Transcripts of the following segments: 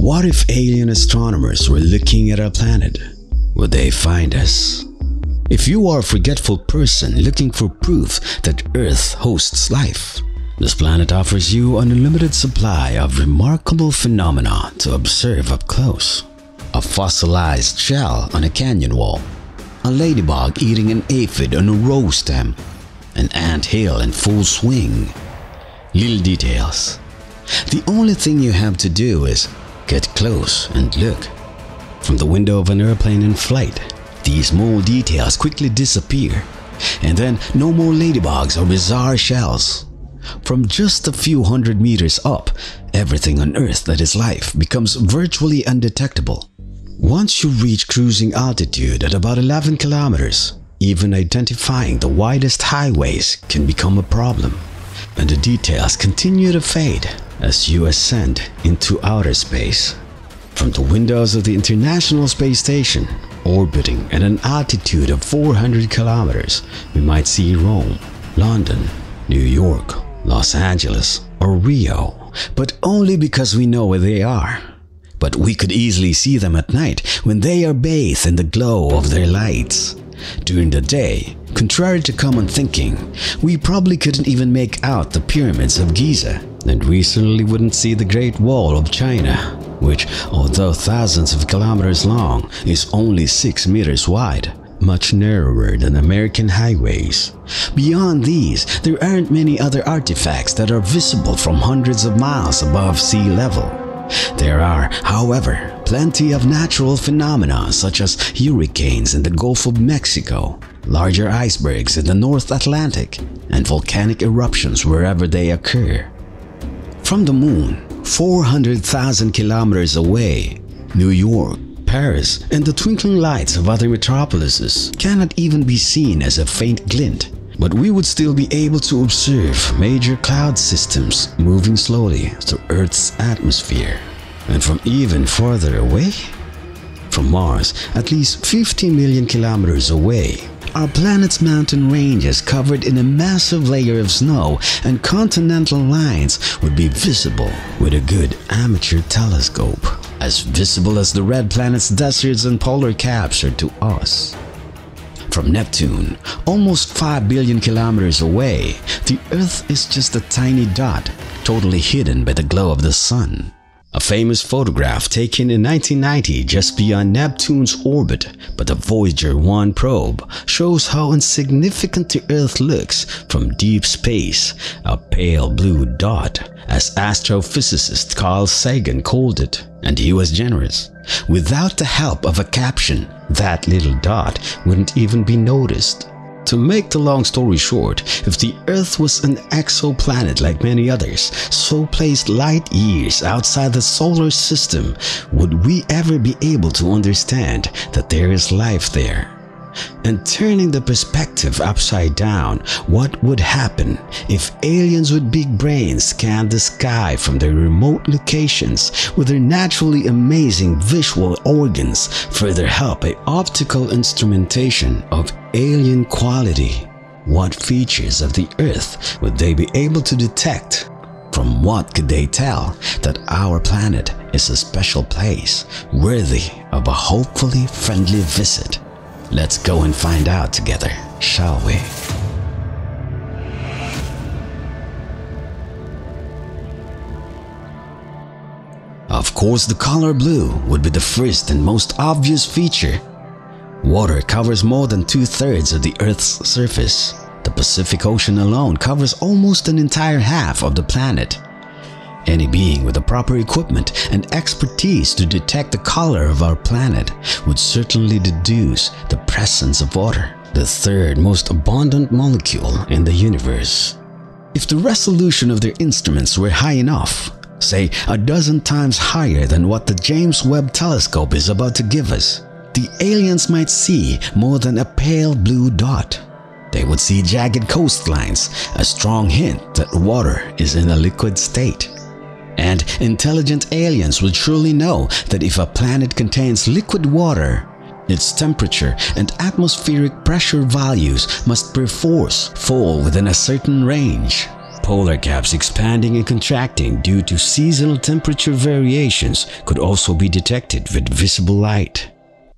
What if alien astronomers were looking at our planet? Would they find us? If you are a forgetful person looking for proof that Earth hosts life, this planet offers you an unlimited supply of remarkable phenomena to observe up close. A fossilized shell on a canyon wall, a ladybug eating an aphid on a rose stem, an ant hill in full swing. Little details. The only thing you have to do is get close and look. From the window of an airplane in flight, these small details quickly disappear, and then no more ladybugs or bizarre shells. From just a few hundred meters up, everything on Earth that is life becomes virtually undetectable. Once you reach cruising altitude at about 11 kilometers, even identifying the widest highways can become a problem, and the details continue to fade as you ascend into outer space. From the windows of the International Space Station, orbiting at an altitude of 400 kilometers, we might see Rome, London, New York, Los Angeles, or Rio, but only because we know where they are. But we could easily see them at night when they are bathed in the glow of their lights. During the day, contrary to common thinking, we probably couldn't even make out the pyramids of Giza, and we certainly wouldn't see the Great Wall of China, which, although thousands of kilometers long, is only 6 meters wide, much narrower than American highways. Beyond these, there aren't many other artifacts that are visible from hundreds of miles above sea level. There are, however, plenty of natural phenomena such as hurricanes in the Gulf of Mexico, larger icebergs in the North Atlantic, and volcanic eruptions wherever they occur. From the moon, 400,000 kilometers away, New York, Paris, and the twinkling lights of other metropolises cannot even be seen as a faint glint, but we would still be able to observe major cloud systems moving slowly through Earth's atmosphere. And from even farther away, from Mars, at least 50 million kilometers away, our planet's mountain ranges covered in a massive layer of snow and continental lines would be visible with a good amateur telescope, as visible as the red planet's deserts and polar caps are to us. From Neptune, almost 5 billion kilometers away, the Earth is just a tiny dot, totally hidden by the glow of the sun. A famous photograph taken in 1990 just beyond Neptune's orbit by the Voyager 1 probe shows how insignificant the Earth looks from deep space, a pale blue dot, as astrophysicist Carl Sagan called it, and he was generous. Without the help of a caption, that little dot wouldn't even be noticed. To make the long story short, if the Earth was an exoplanet like many others, so placed light years outside the solar system, would we ever be able to understand that there is life there? And turning the perspective upside down, what would happen if aliens with big brains scanned the sky from their remote locations with their naturally amazing visual organs, further help by optical instrumentation of alien quality? What features of the Earth would they be able to detect? From what could they tell that our planet is a special place worthy of a hopefully friendly visit? Let's go and find out together, shall we? Of course, the color blue would be the first and most obvious feature. Water covers more than two thirds of the Earth's surface. The Pacific Ocean alone covers almost an entire half of the planet. Any being with the proper equipment and expertise to detect the color of our planet would certainly deduce the presence of water, the third most abundant molecule in the universe. If the resolution of their instruments were high enough, say a dozen times higher than what the James Webb telescope is about to give us, the aliens might see more than a pale blue dot. They would see jagged coastlines, a strong hint that water is in a liquid state. And intelligent aliens would surely know that if a planet contains liquid water, its temperature and atmospheric pressure values must perforce fall within a certain range. polar caps expanding and contracting due to seasonal temperature variations could also be detected with visible light.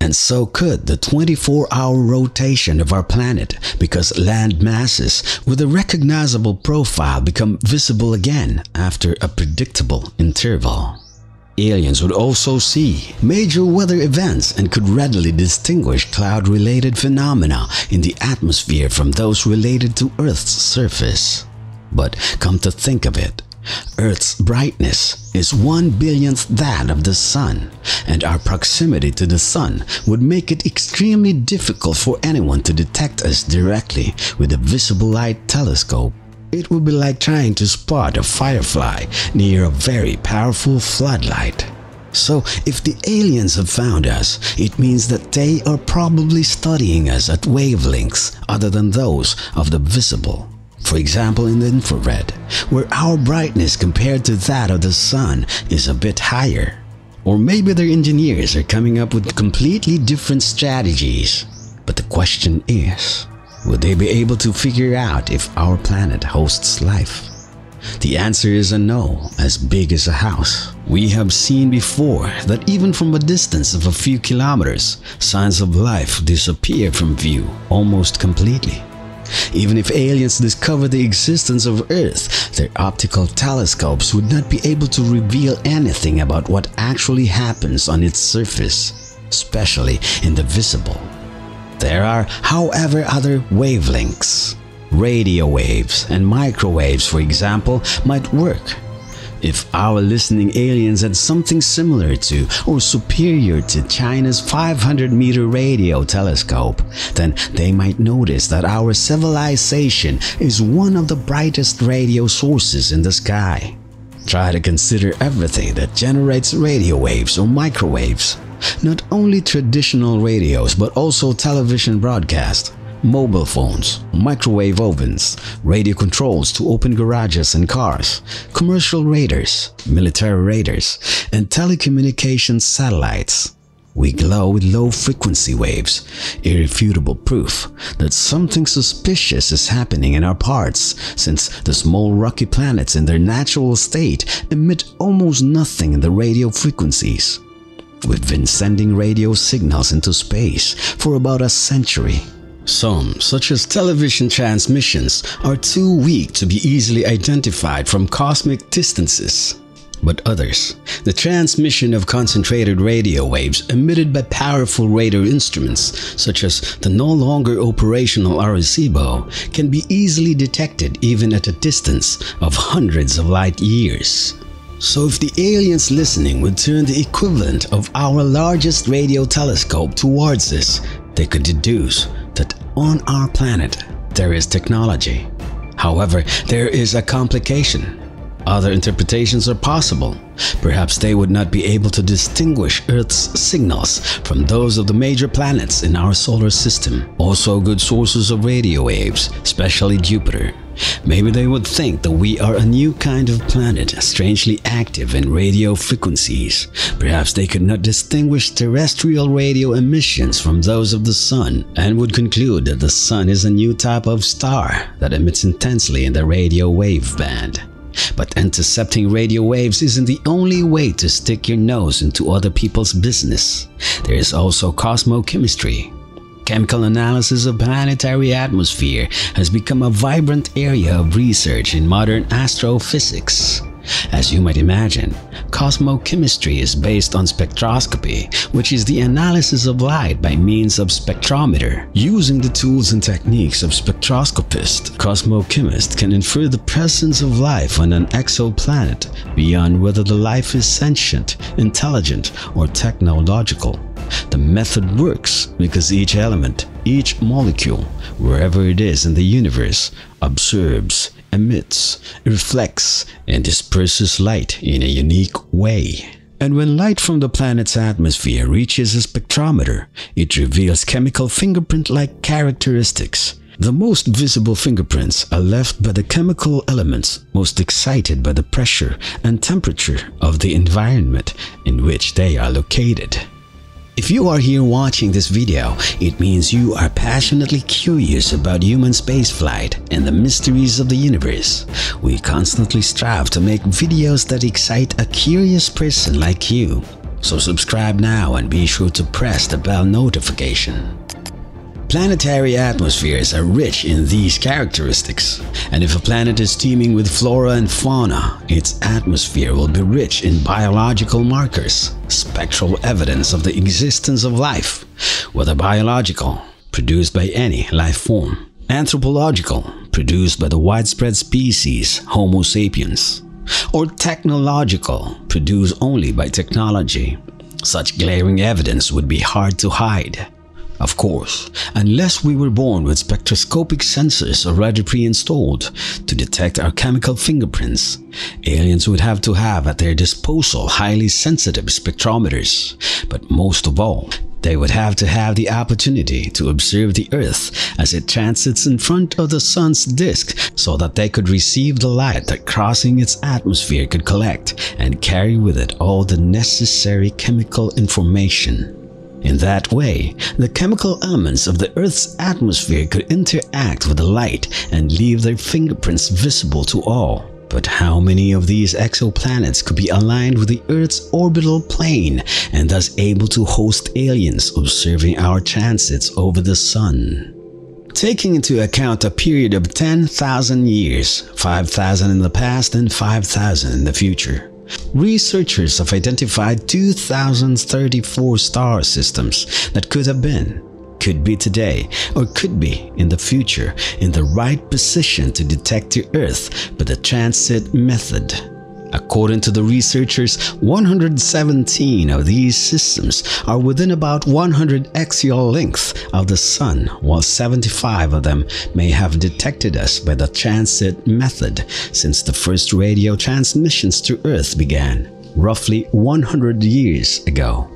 And so could the 24-hour rotation of our planet because land masses with a recognizable profile become visible again after a predictable interval. Aliens would also see major weather events and could readily distinguish cloud-related phenomena in the atmosphere from those related to Earth's surface. But come to think of it, Earth's brightness is one billionth that of the Sun, and our proximity to the Sun would make it extremely difficult for anyone to detect us directly with a visible light telescope. It would be like trying to spot a firefly near a very powerful floodlight. So, if the aliens have found us, it means that they are probably studying us at wavelengths other than those of the visible. For example, in the infrared, where our brightness compared to that of the sun is a bit higher. Or maybe their engineers are coming up with completely different strategies. But the question is, would they be able to figure out if our planet hosts life? The answer is a no, as big as a house. We have seen before that even from a distance of a few kilometers, signs of life disappear from view almost completely. Even if aliens discover the existence of Earth, their optical telescopes would not be able to reveal anything about what actually happens on its surface, especially in the visible. There are, however, other wavelengths. Radio waves and microwaves, for example, might work if our listening aliens had something similar to or superior to China's 500 meter radio telescope, then they might notice that our civilization is one of the brightest radio sources in the sky. Try to consider everything that generates radio waves or microwaves. Not only traditional radios but also television broadcast mobile phones, microwave ovens, radio controls to open garages and cars, commercial radars, military radars, and telecommunications satellites. We glow with low frequency waves, irrefutable proof that something suspicious is happening in our parts since the small rocky planets in their natural state emit almost nothing in the radio frequencies. We've been sending radio signals into space for about a century some, such as television transmissions, are too weak to be easily identified from cosmic distances. But others, the transmission of concentrated radio waves emitted by powerful radar instruments, such as the no longer operational Arecibo, can be easily detected even at a distance of hundreds of light years. So if the aliens listening would turn the equivalent of our largest radio telescope towards us, they could deduce that on our planet there is technology. However, there is a complication. Other interpretations are possible. Perhaps they would not be able to distinguish Earth's signals from those of the major planets in our solar system. Also good sources of radio waves, especially Jupiter. Maybe they would think that we are a new kind of planet, strangely active in radio frequencies. Perhaps they could not distinguish terrestrial radio emissions from those of the Sun and would conclude that the Sun is a new type of star that emits intensely in the radio wave band. But intercepting radio waves isn't the only way to stick your nose into other people's business. There is also cosmochemistry, Chemical analysis of planetary atmosphere has become a vibrant area of research in modern astrophysics. As you might imagine, cosmochemistry is based on spectroscopy, which is the analysis of light by means of spectrometer. Using the tools and techniques of spectroscopist, cosmochemist can infer the presence of life on an exoplanet beyond whether the life is sentient, intelligent, or technological. The method works because each element, each molecule, wherever it is in the universe, absorbs, emits, reflects, and disperses light in a unique way. And when light from the planet's atmosphere reaches a spectrometer, it reveals chemical fingerprint-like characteristics. The most visible fingerprints are left by the chemical elements most excited by the pressure and temperature of the environment in which they are located. If you are here watching this video, it means you are passionately curious about human spaceflight and the mysteries of the universe. We constantly strive to make videos that excite a curious person like you. So subscribe now and be sure to press the bell notification. Planetary atmospheres are rich in these characteristics, and if a planet is teeming with flora and fauna, its atmosphere will be rich in biological markers, spectral evidence of the existence of life, whether biological, produced by any life form, anthropological, produced by the widespread species Homo sapiens, or technological, produced only by technology. Such glaring evidence would be hard to hide of course, unless we were born with spectroscopic sensors already pre-installed to detect our chemical fingerprints, aliens would have to have at their disposal highly sensitive spectrometers. But most of all, they would have to have the opportunity to observe the Earth as it transits in front of the Sun's disk so that they could receive the light that crossing its atmosphere could collect and carry with it all the necessary chemical information. In that way, the chemical elements of the Earth's atmosphere could interact with the light and leave their fingerprints visible to all. But how many of these exoplanets could be aligned with the Earth's orbital plane and thus able to host aliens observing our transits over the Sun? Taking into account a period of 10,000 years, 5,000 in the past and 5,000 in the future, Researchers have identified 2,034 star systems that could have been, could be today, or could be in the future in the right position to detect the Earth by the transit method. According to the researchers, 117 of these systems are within about 100 axial length of the Sun, while 75 of them may have detected us by the transit method since the first radio transmissions to Earth began, roughly 100 years ago.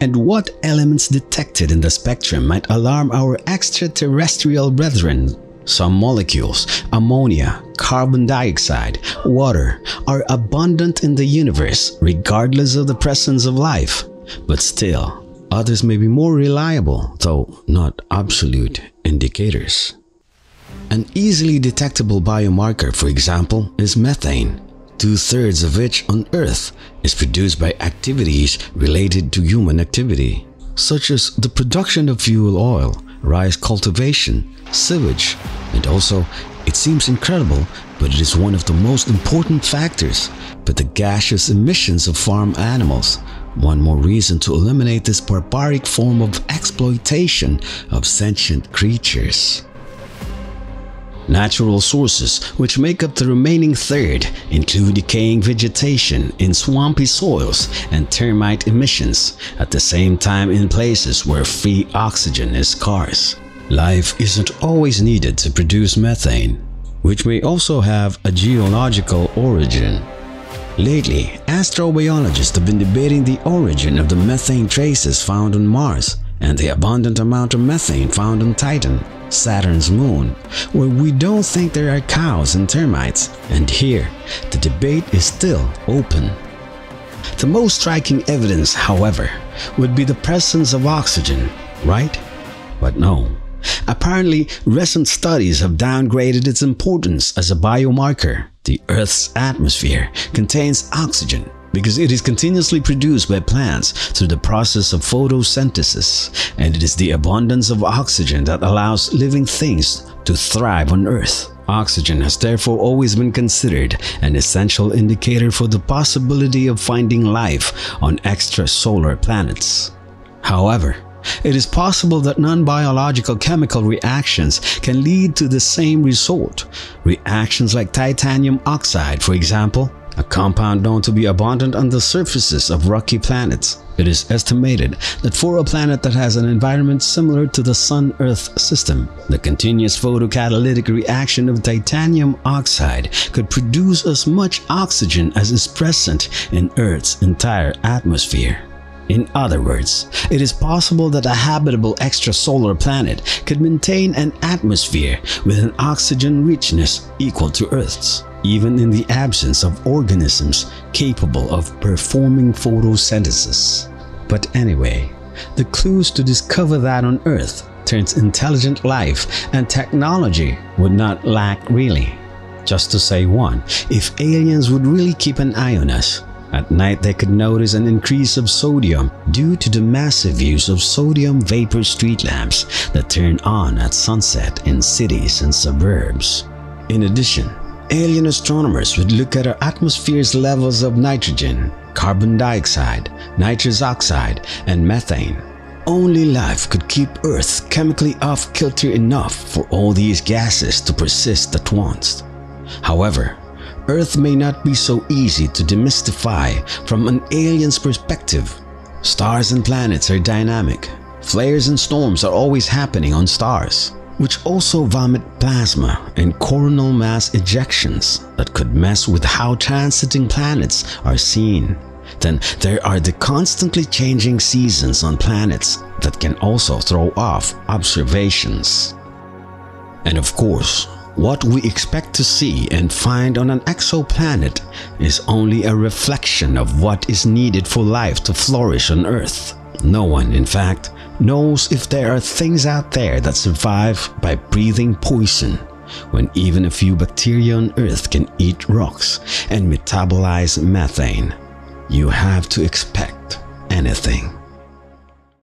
And what elements detected in the spectrum might alarm our extraterrestrial brethren some molecules, ammonia, carbon dioxide, water, are abundant in the universe regardless of the presence of life. But still, others may be more reliable, though not absolute, indicators. An easily detectable biomarker, for example, is methane, two-thirds of which on Earth is produced by activities related to human activity, such as the production of fuel oil, rice cultivation, sewage, and also, it seems incredible, but it is one of the most important factors, but the gaseous emissions of farm animals. One more reason to eliminate this barbaric form of exploitation of sentient creatures. Natural sources, which make up the remaining third, include decaying vegetation in swampy soils and termite emissions, at the same time in places where free oxygen is scarce. Life isn't always needed to produce methane, which may also have a geological origin. Lately, astrobiologists have been debating the origin of the methane traces found on Mars and the abundant amount of methane found on Titan, Saturn's moon, where we don't think there are cows and termites. And here, the debate is still open. The most striking evidence, however, would be the presence of oxygen, right? But no, Apparently, recent studies have downgraded its importance as a biomarker. The Earth's atmosphere contains oxygen because it is continuously produced by plants through the process of photosynthesis, and it is the abundance of oxygen that allows living things to thrive on Earth. Oxygen has therefore always been considered an essential indicator for the possibility of finding life on extrasolar planets. However, it is possible that non-biological chemical reactions can lead to the same result. Reactions like titanium oxide, for example, a compound known to be abundant on the surfaces of rocky planets. It is estimated that for a planet that has an environment similar to the Sun-Earth system, the continuous photocatalytic reaction of titanium oxide could produce as much oxygen as is present in Earth's entire atmosphere. In other words, it is possible that a habitable extrasolar planet could maintain an atmosphere with an oxygen richness equal to Earth's, even in the absence of organisms capable of performing photosynthesis. But anyway, the clues to discover that on Earth turns intelligent life and technology would not lack really. Just to say one, if aliens would really keep an eye on us, at night they could notice an increase of sodium due to the massive use of sodium vapor street lamps that turn on at sunset in cities and suburbs. In addition, alien astronomers would look at our atmosphere's levels of nitrogen, carbon dioxide, nitrous oxide, and methane. Only life could keep Earth chemically off-kilter enough for all these gases to persist at once. However, Earth may not be so easy to demystify from an alien's perspective. Stars and planets are dynamic. Flares and storms are always happening on stars, which also vomit plasma and coronal mass ejections that could mess with how transiting planets are seen. Then there are the constantly changing seasons on planets that can also throw off observations. And of course, what we expect to see and find on an exoplanet is only a reflection of what is needed for life to flourish on Earth. No one, in fact, knows if there are things out there that survive by breathing poison when even a few bacteria on Earth can eat rocks and metabolize methane. You have to expect anything.